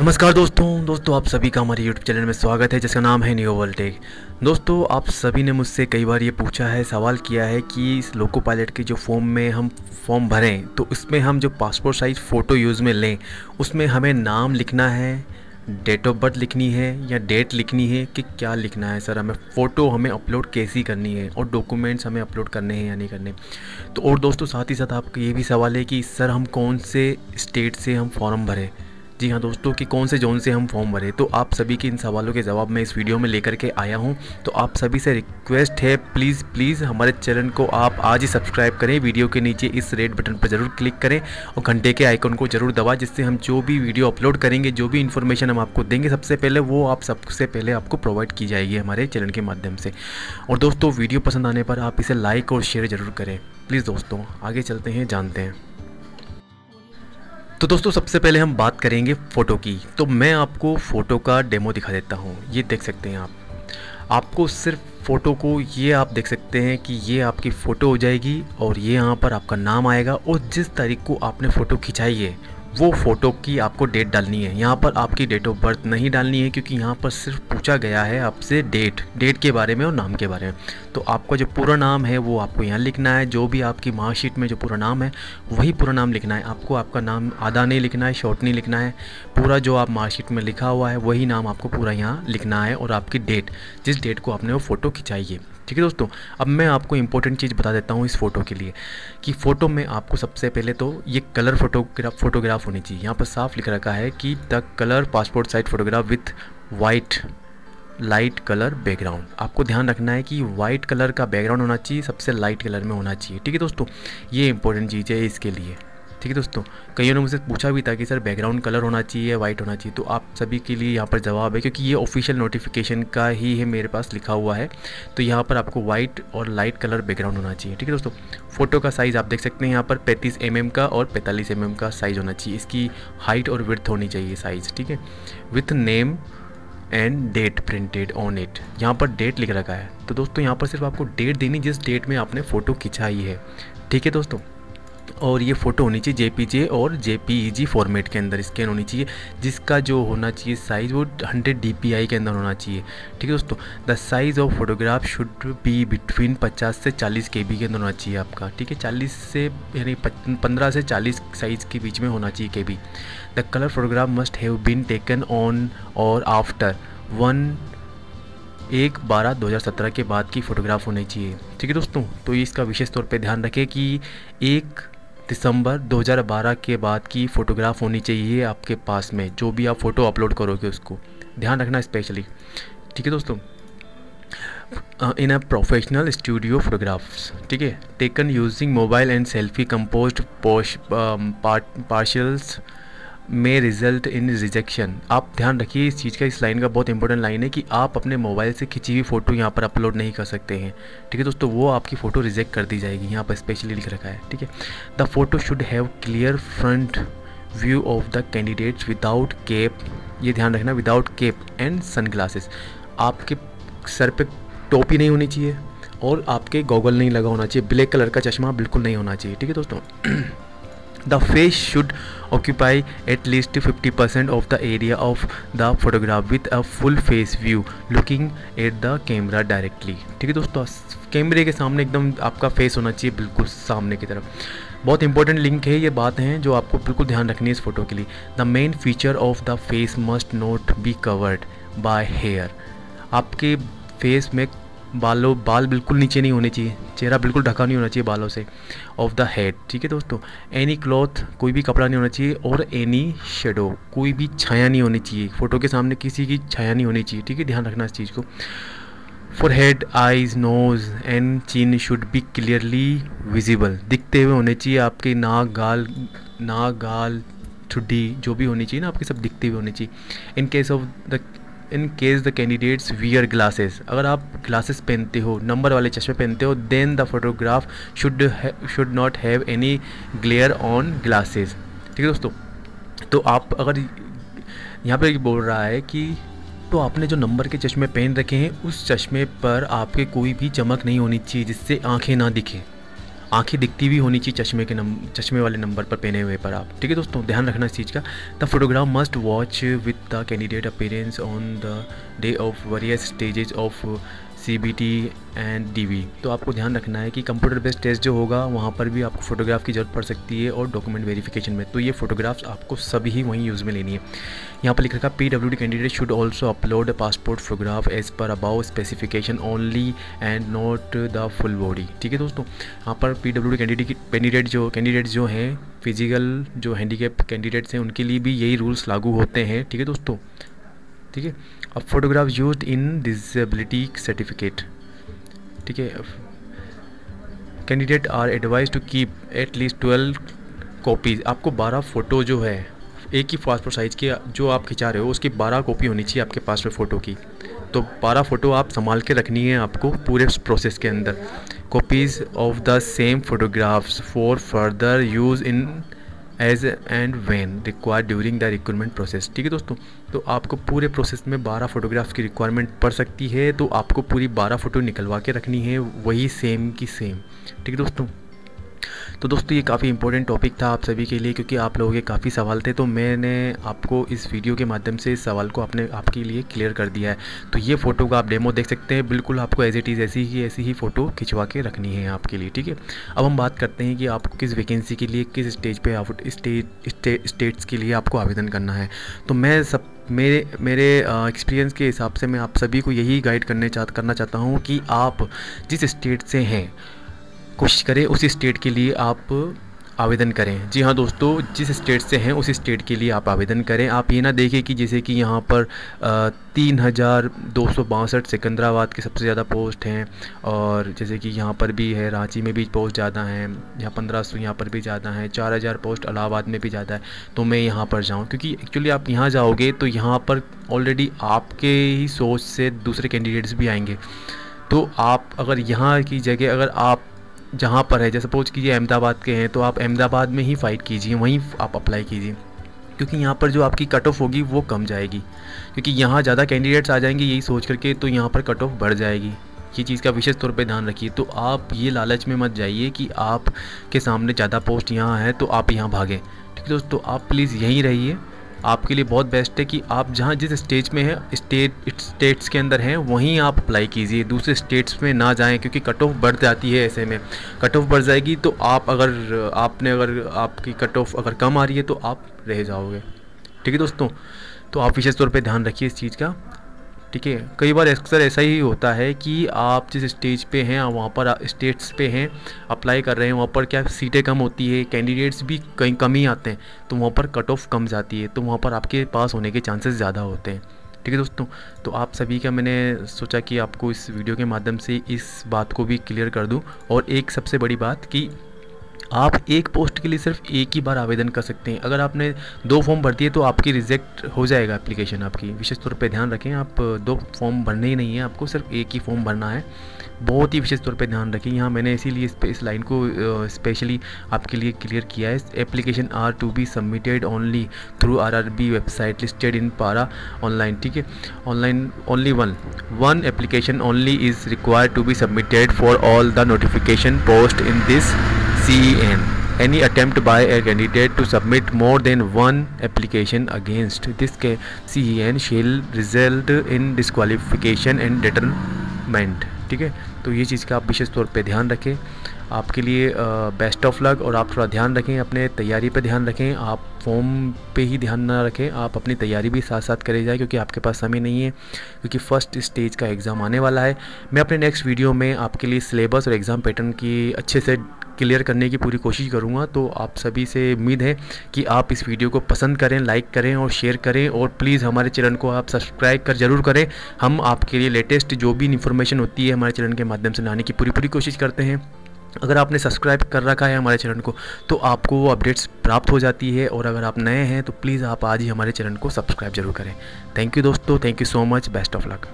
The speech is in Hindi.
नमस्कार दोस्तों दोस्तों आप सभी का हमारे YouTube चैनल में स्वागत है, जिसका नाम है न्यू वर्ल्टेक दोस्तों, आप सभी ने मुझसे कई बार ये पूछा है, सवाल किया है कि इस लोको पायलट के जो फॉर्म में हम फॉर्म भरें तो उसमें हम जो पासपोर्ट साइज़ फ़ोटो यूज़ में लें, उसमें हमें नाम लिखना है डेट ऑफ़ बर्थ लिखनी है, या डेट लिखनी है, कि क्या लिखना है, सर? हमें फ़ोटो हमें अपलोड कैसी करनी है, और डॉक्यूमेंट्स हमें अपलोड करने हैं या नहीं करने तो और दोस्तों, साथ ही साथ आपका ये भी सवाल है कि, सर, हम कौन से स्टेट से हम फॉर्म भरें? जी हाँ दोस्तों, कि कौन से जोन से हम फॉर्म भरें? तो आप सभी के इन सवालों के जवाब मैं इस वीडियो में लेकर के आया हूँ। तो आप सभी से रिक्वेस्ट है प्लीज़ प्लीज़ हमारे चैनल को आप आज ही सब्सक्राइब करें। वीडियो के नीचे इस रेड बटन पर ज़रूर क्लिक करें और घंटे के आइकन को ज़रूर दबाएँ जिससे हम जो भी वीडियो अपलोड करेंगे, जो भी इन्फॉर्मेशन हम आपको देंगे, सबसे पहले वो आप सबसे पहले आपको प्रोवाइड की जाएगी हमारे चैनल के माध्यम से। और दोस्तों वीडियो पसंद आने पर आप इसे लाइक और शेयर ज़रूर करें। प्लीज़ दोस्तों, आगे चलते हैं, जानते हैं। तो दोस्तों, सबसे पहले हम बात करेंगे फ़ोटो की। तो मैं आपको फ़ोटो का डेमो दिखा देता हूँ। ये देख सकते हैं आप। आपको सिर्फ़ फ़ोटो को ये आप देख सकते हैं कि ये आपकी फ़ोटो हो जाएगी और ये यहाँ पर आपका नाम आएगा और जिस तारीख को आपने फ़ोटो खिंचाई है वो फ़ोटो की आपको डेट डालनी है। यहाँ पर आपकी डेट ऑफ़ बर्थ नहीं डालनी है क्योंकि यहाँ पर सिर्फ़ पूछा गया है आपसे डेट डेट के बारे में और नाम के बारे में। तो आपका जो पूरा नाम है वो आपको यहाँ लिखना है। जो भी आपकी मार्कशीट में जो पूरा नाम है, वही पूरा नाम लिखना है। आपको आपका नाम आधा नहीं लिखना है शॉर्ट नहीं लिखना है। पूरा जो आप मार्कशीट में लिखा हुआ है, वही नाम आपको पूरा यहाँ लिखना है और आपकी डेट जिस डेट को आपने वो फ़ोटो खिंचाई है। ठीक है दोस्तों, अब मैं आपको इंपॉर्टेंट चीज़ बता देता हूँ इस फ़ोटो के लिए कि फ़ोटो में आपको सबसे पहले तो ये कलर फोटोग्राफ फोटोग्राफ होनी चाहिए। यहाँ पर साफ़ लिख रखा है कि the colour passport size photograph with white light colour background आपको ध्यान रखना है कि वाइट कलर का बैकग्राउंड होना चाहिए, सबसे लाइट कलर में होना चाहिए। ठीक है दोस्तों, ये इंपॉर्टेंट चीज़ है इसके लिए। ठीक है दोस्तों, कईयों ने मुझसे पूछा भी था कि सर बैकग्राउंड कलर होना चाहिए या वाइट होना चाहिए तो आप सभी के लिए यहाँ पर जवाब है क्योंकि ये ऑफिशियल नोटिफिकेशन का ही है मेरे पास लिखा हुआ है। तो यहाँ पर आपको वाइट और लाइट कलर बैकग्राउंड होना चाहिए, ठीक है दोस्तों? फ़ोटो का साइज़ आप देख सकते हैं, यहाँ पर पैंतीस एम mm का और पैंतालीस एम mm का साइज़ होना चाहिए। इसकी हाइट और विर्थ होनी चाहिए साइज़ ठीक है? With name and date printed on it यहाँ पर डेट लिख रखा है। तो दोस्तों, यहाँ पर सिर्फ़ आपको डेट देनी, जिस डेट में आपने फ़ोटो खिंचाई है। ठीक है दोस्तों? और ये फ़ोटो होनी चाहिए जेपीजे और जेपीईजी फॉर्मेट के अंदर स्कैन होनी चाहिए, जिसका जो होना चाहिए साइज़ वो 100 डीपीआई के अंदर होना चाहिए। ठीक है दोस्तों? The size of photograph should be between 50 से 40 के के अंदर होना चाहिए आपका। ठीक है? 40 से यानी 15 से 40 साइज़ के बीच में होना चाहिए के be the colour photograph must have been taken on और आफ्टर वन एक, बारह, दो हज़ार सत्रह के बाद की फ़ोटोग्राफ होनी चाहिए। ठीक है दोस्तों? तो इसका विशेष तौर पे ध्यान रखें कि एक दिसंबर 2012 के बाद की फ़ोटोग्राफ होनी चाहिए आपके पास में, जो भी आप फ़ोटो अपलोड करोगे उसको। ध्यान रखना स्पेशली। ठीक है दोस्तों? In a professional studio photographs. ठीक है? Taken using mobile and selfie compose partials may result in rejection आप ध्यान रखिए, इस चीज़ का, इस लाइन का बहुत इंपॉर्टेंट लाइन है कि आप अपने मोबाइल से खिंची हुई फ़ोटो यहाँ पर अपलोड नहीं कर सकते हैं। ठीक है दोस्तों, वो आपकी फ़ोटो रिजेक्ट कर दी जाएगी, यहाँ पर स्पेशली लिख रखा है। ठीक है? The photo should have clear front view of the candidates without cap ये ध्यान रखना without cap and sun glasses आपके सर पे टोपी नहीं होनी चाहिए और आपके गॉगल नहीं लगा होना चाहिए। ब्लैक कलर का चश्मा बिल्कुल नहीं होना चाहिए। ठीक है दोस्तों? the face should occupy at least 50% of the area of the photograph with a full face view, looking at the camera directly. ठीक है दोस्तों कैमरे के सामने एकदम आपका फेस होना चाहिए, बिल्कुल सामने की तरफ़। बहुत इंपॉर्टेंट लिंक है, ये बात है जो आपको बिल्कुल ध्यान रखनी है इस फ़ोटो के लिए। The main feature of the face must not be covered by hair आपके फेस में बालों, बाल बिल्कुल नीचे नहीं होने चाहिए। चेहरा बिल्कुल ढका नहीं होना चाहिए बालों से। ऑफ़ द हेड ठीक है दोस्तों? एनी क्लॉथ कोई भी कपड़ा नहीं होना चाहिए और एनी शेडो कोई भी छाया नहीं होनी चाहिए। फ़ोटो के सामने किसी की छाया नहीं होनी चाहिए, ठीक है? ध्यान रखना इस चीज़ को। Forehead eyes nose and chin should be clearly visible दिखते हुए होने चाहिए आपके नाक, गाल नाक, गाल, ठुड्डी, जो भी होनी चाहिए ना, आपके सब दिखते हुए होने चाहिए। In case of the in case the candidates wear glasses अगर आप ग्लासेस पहनते हो नंबर वाले चश्मे पहनते हो then the photograph should should not have any glare on glasses ठीक है दोस्तों? तो आप अगर यहाँ पर बोल रहा है कि तो आपने जो नंबर के चश्मे पहन रखे हैं, उस चश्मे पर आपके कोई भी चमक नहीं होनी चाहिए जिससे आँखें ना दिखें। आँखें दिखती भी होनी चाहिए चश्मे के नम, चश्मे वाले नंबर पर पहने हुए पर आप, ठीक है दोस्तों? ध्यान रखना इस चीज़ का। The photograph must watch with the candidate appearance on the day of various stages of C B T and D V तो आपको ध्यान रखना है कि कंप्यूटर बेस्ड टेस्ट जो होगा, वहाँ पर भी आपको फ़ोटोग्राफ की ज़रूरत पड़ सकती है और डॉक्यूमेंट वेरिफिकेशन में। तो ये फ़ोटोग्राफ्स आपको सभी ही वहीं यूज़ में लेनी है। यहाँ पर लिख रखा P W D candidate should also upload passport photograph as per above specification only and not the full body ठीक है दोस्तों, यहाँ पर P W D candidate candidate जो कैंडिडेट जो हैं फ़िज़िकल जो हैंडीकेप कैंडिडेट्स हैं, उनके लिए भी यही रूल्स लागू होते हैं। ठीक है दोस्तों? ठीक है? अब photograph use in disability certificate ठीक है candidate are advise to keep at least twelve copies आपको बारह फ़ोटो जो है, एक ही पासपोर्ट साइज़ के जो आप खिंचा रहे हो, उसकी बारह कॉपी होनी चाहिए आपके पास में फ़ोटो की। तो बारह फ़ोटो आप संभाल के रखनी है आपको पूरे प्रोसेस के अंदर। Copies of the same photographs for further use in as and when require during the requirement process ठीक है दोस्तों? तो आपको पूरे प्रोसेस में 12 फोटोग्राफ्स की रिक्वायरमेंट पड़ सकती है तो आपको पूरी 12 फ़ोटो निकलवा के रखनी है, वही सेम की सेम ठीक है दोस्तों? तो दोस्तों, ये काफ़ी इंपॉर्टेंट टॉपिक था आप सभी के लिए क्योंकि आप लोगों के काफ़ी सवाल थे तो मैंने आपको इस वीडियो के माध्यम से इस सवाल को अपने, आपके लिए क्लियर कर दिया है। तो ये फ़ोटो का आप डेमो देख सकते हैं। बिल्कुल आपको एज इट इज़ ऐसी ही ऐसी ही फ़ोटो खिंचवा के रखनी है आपके लिए, ठीक है? अब हम बात करते हैं कि आपको किस वैकेंसी के लिए, किस स्टेज पर स्टेट स्टेट्स के लिए आपको आवेदन करना है। तो मैं सब, मेरे मेरे एक्सपीरियंस के हिसाब से मैं आप सभी को यही गाइड करने चाह, करना चाहता हूँ कि आप जिस स्टेट से हैं कोशिश करें, उसी स्टेट के लिए आप आवेदन करें। जी हाँ दोस्तों, जिस स्टेट से हैं, उस स्टेट के लिए आप आवेदन करें। आप ये ना देखें कि जैसे कि यहाँ पर तीन हज़ार दो सौ बासठ सिकंदराबाद के सबसे ज़्यादा पोस्ट हैं और जैसे कि यहाँ पर भी है, रांची में भी पोस्ट ज़्यादा हैं, यहाँ पंद्रह सौ यहाँ पर भी ज़्यादा हैं, चार हज़ार पोस्ट इलाहाबाद में भी ज़्यादा है। तो मैं यहाँ पर जाऊँ, क्योंकि एक्चुअली आप यहाँ जाओगे तो यहाँ पर ऑलरेडी आपके ही सोच से दूसरे कैंडिडेट्स भी आएँगे। तो आप अगर यहाँ की जगह, अगर आप जहाँ पर है, जैसे सपोज़ कीजिए अहमदाबाद के हैं तो आप अहमदाबाद में ही फ़ाइट कीजिए, वहीं आप अप्लाई कीजिए। क्योंकि यहाँ पर जो आपकी कट ऑफ़ होगी, वो कम जाएगी। क्योंकि यहाँ ज़्यादा कैंडिडेट्स आ जाएँगे, यही सोच करके तो यहाँ पर कट ऑफ़ बढ़ जाएगी। ये चीज़ का विशेष तौर पे ध्यान रखिए। तो आप ये लालच में मत जाइए कि आप के सामने ज़्यादा पोस्ट यहाँ है तो आप यहाँ भागें। ठीक है दोस्तों, आप प्लीज़ यहीं रहिए। आपके लिए बहुत बेस्ट है कि आप जहाँ जिस स्टेज में हैं स्टेट स्टेट्स के अंदर हैं, वहीं आप अप्लाई कीजिए। दूसरे स्टेट्स में ना जाएँ, क्योंकि कट ऑफ़ बढ़ जाती है ऐसे में। कट ऑफ़ बढ़ जाएगी तो आप अगर, आपने अगर, आपकी कट ऑफ़ अगर कम आ रही है तो आप रह जाओगे। ठीक है दोस्तों? तो आप विशेष तौर पर ध्यान रखिए इस चीज़ का। ठीक है? कई बार अक्सर ऐसा ही होता है कि आप जिस स्टेज पे हैं वहाँ पर, स्टेट्स पे हैं, अप्लाई कर रहे हैं, वहाँ पर क्या सीटें कम होती है, कैंडिडेट्स भी कहीं कम ही आते हैं तो वहाँ पर कट ऑफ़ कम जाती है तो वहाँ पर आपके पास होने के चांसेस ज़्यादा होते हैं। ठीक है दोस्तों? तो आप सभी का मैंने सोचा कि आपको इस वीडियो के माध्यम से इस बात को भी क्लियर कर दूँ, और एक सबसे बड़ी बात कि आप एक पोस्ट के लिए सिर्फ़ एक ही बार आवेदन कर सकते हैं। अगर आपने दो फॉर्म भर दिए तो आपकी रिजेक्ट हो जाएगा एप्लीकेशन आपकी। विशेष तौर पे ध्यान रखें आप दो फॉर्म भरने ही नहीं है आपको सिर्फ़ एक ही फॉर्म भरना है। बहुत ही विशेष तौर पे ध्यान रखें यहाँ मैंने इसीलिए इस, इस लाइन को स्पेशली आपके लिए क्लियर किया है। Application are to be submitted only through R R B website listed in para online ठीक है? Online only one one application only is required to be submitted for all the notification post in this CEN. Any attempt by a candidate to submit more than one application against. This CEN shall result in disqualification and deterrent. ठीक है? तो ये चीज़ का आप विशेष तौर पे ध्यान रखें। आपके लिए बेस्ट ऑफ़ लक और आप थोड़ा ध्यान रखें, अपने तैयारी पे ध्यान रखें। आप फॉर्म पे ही ध्यान ना रखें। आप अपनी तैयारी भी साथ साथ करे जाए क्योंकि आपके पास समय नहीं है, क्योंकि फ़र्स्ट स्टेज का एग्ज़ाम आने वाला है। मैं अपने नेक्स्ट वीडियो में आपके लिए सिलेबस और एग्ज़ाम पैटर्न की अच्छे से क्लियर करने की पूरी कोशिश करूँगा। तो आप सभी से उम्मीद है कि आप इस वीडियो को पसंद करें लाइक करें और शेयर करें और प्लीज़ हमारे चैनल को आप सब्सक्राइब कर ज़रूर करें। हम आपके लिए लेटेस्ट जो भी इन्फॉर्मेशन होती है हमारे चैनल के माध्यम से लाने की पूरी पूरी कोशिश करते हैं। अगर आपने सब्सक्राइब कर रखा है हमारे चैनल को तो आपको वो अपडेट्स प्राप्त हो जाती है और अगर आप नए हैं तो प्लीज़ आप आज ही हमारे चैनल को सब्सक्राइब ज़रूर करें। थैंक यू दोस्तों thank you so much best of luck